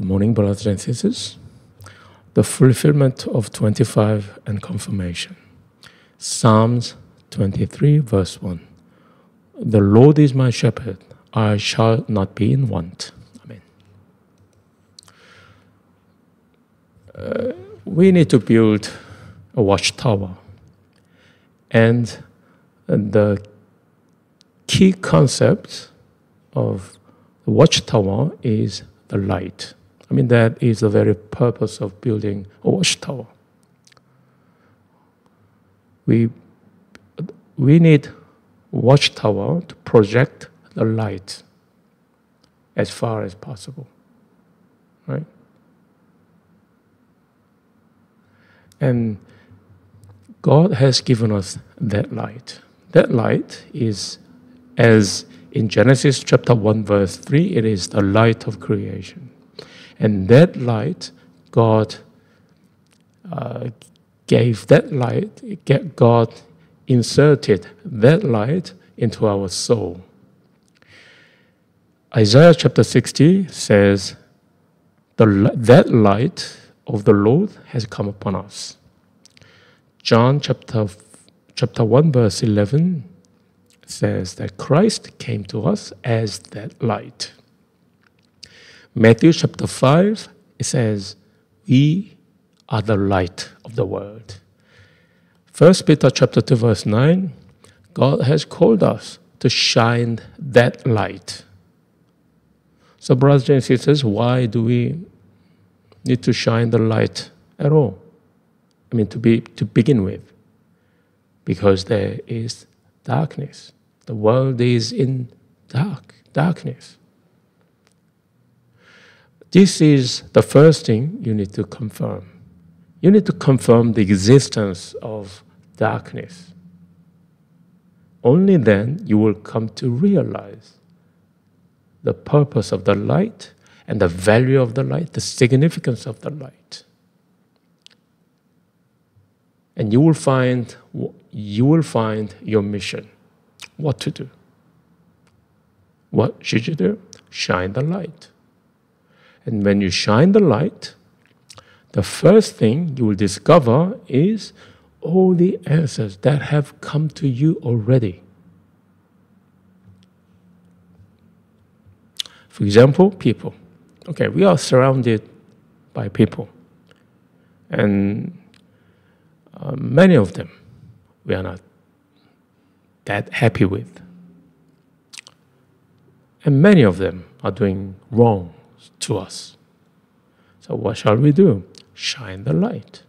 Good morning, brothers and sisters. The fulfillment of 25 and confirmation. Psalms 23, verse 1. The Lord is my shepherd, I shall not be in want. Amen. Uh, we need to build a watchtower. And the key concept of the watchtower is the light. I mean, that is the very purpose of building a watchtower. We, we need watchtower to project the light as far as possible, right? And God has given us that light. That light is, as in Genesis chapter 1, verse 3, it is the light of creation. And that light, God uh, gave that light, God inserted that light into our soul. Isaiah chapter 60 says, the, That light of the Lord has come upon us. John chapter, chapter 1, verse 11 says that Christ came to us as that light. Matthew chapter 5, it says, We are the light of the world. 1 Peter chapter 2, verse 9, God has called us to shine that light. So, brothers and sisters, why do we need to shine the light at all? I mean, to, be, to begin with, because there is darkness. The world is in dark, darkness. This is the first thing you need to confirm. You need to confirm the existence of darkness. Only then you will come to realize the purpose of the light and the value of the light, the significance of the light. And you will find you will find your mission, what to do. What should you do? Shine the light. And when you shine the light, the first thing you will discover is all the answers that have come to you already. For example, people. Okay, we are surrounded by people. And uh, many of them we are not that happy with. And many of them are doing wrong to us. So, what shall we do? Shine the light.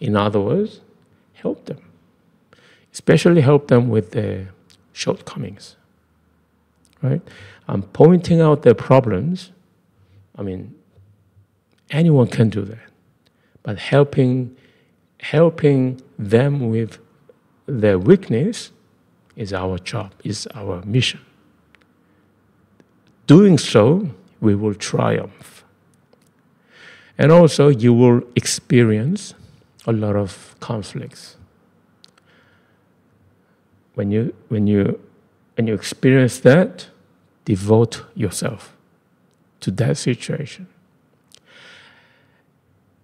In other words, help them, especially help them with their shortcomings. Right? I'm pointing out their problems. I mean, anyone can do that, but helping helping them with their weakness is our job, is our mission. Doing so, we will triumph. And also, you will experience a lot of conflicts. When you, when you, when you experience that, devote yourself to that situation.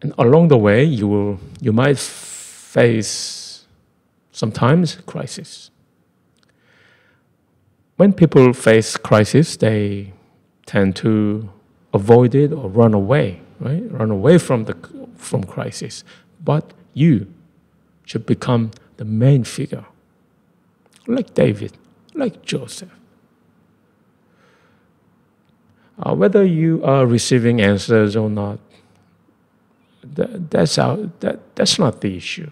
And along the way, you, will, you might face sometimes crisis. When people face crisis, they tend to avoid it or run away, right? Run away from the from crisis. But you should become the main figure, like David, like Joseph. Uh, whether you are receiving answers or not, that, that's, our, that, that's not the issue.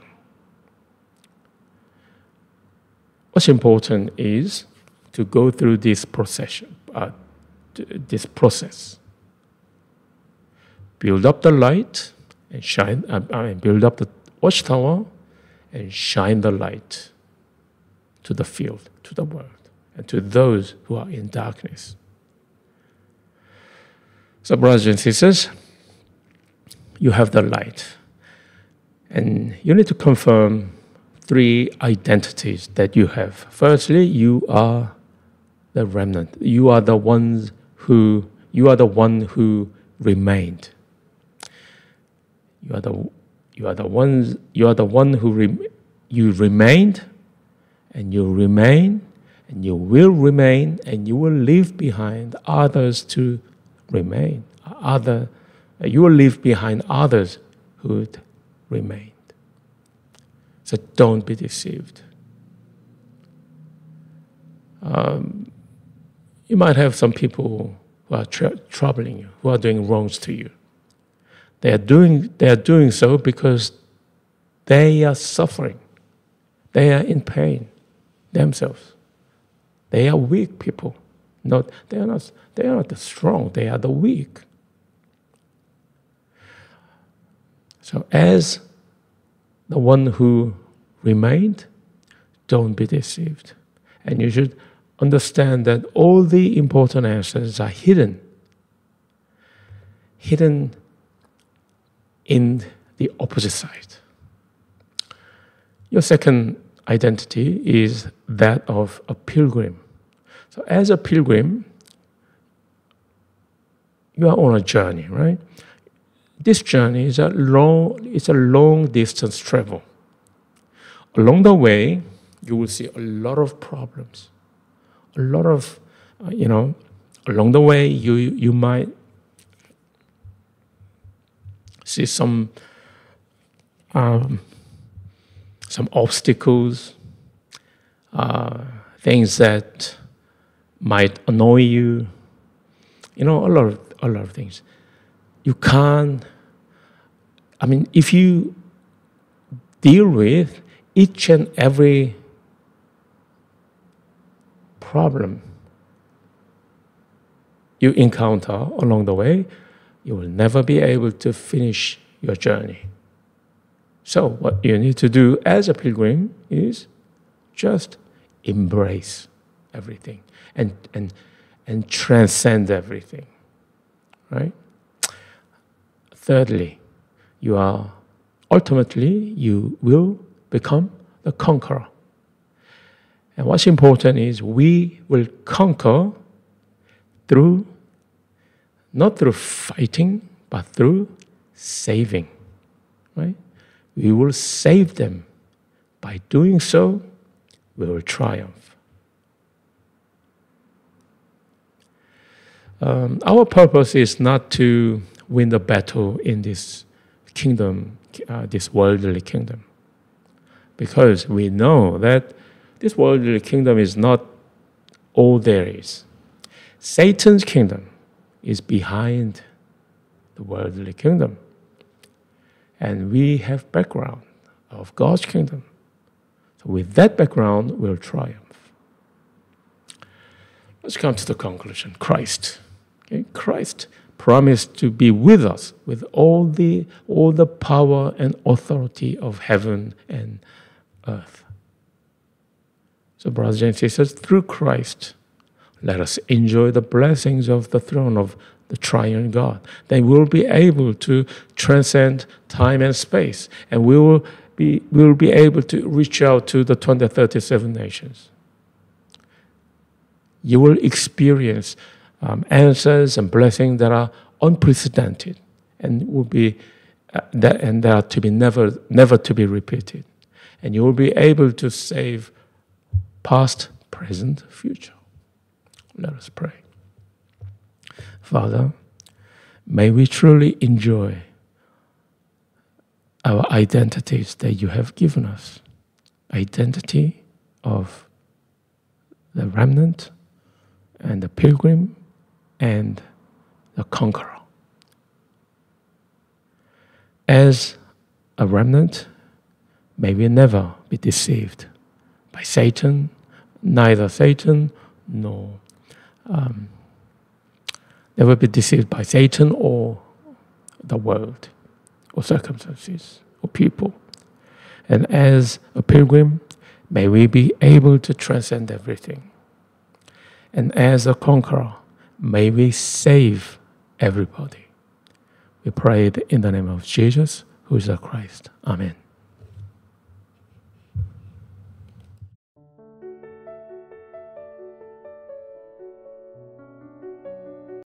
What's important is to go through this process, uh, this process. Build up the light and shine, uh, I mean, build up the watchtower and shine the light to the field, to the world, and to those who are in darkness. So, brothers and sisters, you have the light. And you need to confirm three identities that you have. Firstly, you are the remnant. You are the ones who you are the one who remained. You are the you are the ones you are the one who re, you remained and you remain and you will remain and you will leave behind others to remain. Other you will leave behind others who remained so don't be deceived. Um, you might have some people who are tr- troubling you who are doing wrongs to you they are doing they are doing so because they are suffering they are in pain themselves. They are weak people. Not, they, are not, they are not the strong, they are the weak. So, as the one who remained, don't be deceived. And you should understand that all the important answers are hidden. Hidden in the opposite side. Your second identity is that of a pilgrim. So, as a pilgrim, you are on a journey, right? This journey is a long, it's a long distance travel. Along the way, you will see a lot of problems, a lot of, uh, you know, along the way, you you might see some um, some obstacles, uh, things that might annoy you. You know, a lot of a lot of things. You can't. I mean, if you deal with each and every problem you encounter along the way, you will never be able to finish your journey. So, what you need to do as a pilgrim is just embrace everything and, and, and transcend everything. Right? Thirdly, you are ultimately you will become the conqueror. And what's important is we will conquer through not through fighting, but through saving. Right? we will save them. By doing so, we will triumph. Um, our purpose is not to win the battle in this kingdom, uh, this worldly kingdom, because we know that this worldly kingdom is not all there is. Satan's kingdom is behind the worldly kingdom and we have background of God's kingdom. So with that background, we'll triumph. Let's come to the conclusion. Christ. Okay? Christ promised to be with us with all the all the power and authority of heaven and earth. So, brothers and sisters, through Christ, let us enjoy the blessings of the throne of the triune God. Then we'll be able to transcend time and space, and we will be, we will be able to reach out to the 237 nations. You will experience um, answers and blessings that are unprecedented and will be uh, that and that are to be never never to be repeated. And you will be able to save past, present, future. Let us pray. Father, may we truly enjoy our identities that you have given us identity of the remnant and the pilgrim and the conqueror. As a remnant, may we never be deceived by Satan, neither Satan nor um, never be deceived by Satan or the world or circumstances or people. And as a pilgrim, may we be able to transcend everything. And as a conqueror, may we save everybody. We pray in the name of Jesus, who is the Christ. Amen.